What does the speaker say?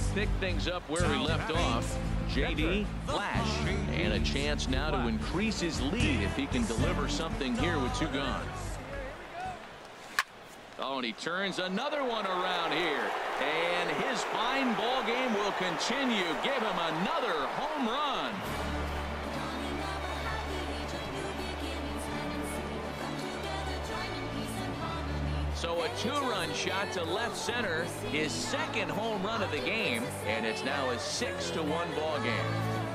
to pick things up where he left off. J.D. Flash. And a chance now to increase his lead if he can deliver something here with two gone. Oh, and he turns another one around here. And his fine ball game will continue. Give him another home run. So a two-run shot to left center, his second home run of the game, and it's now a six to one ball game.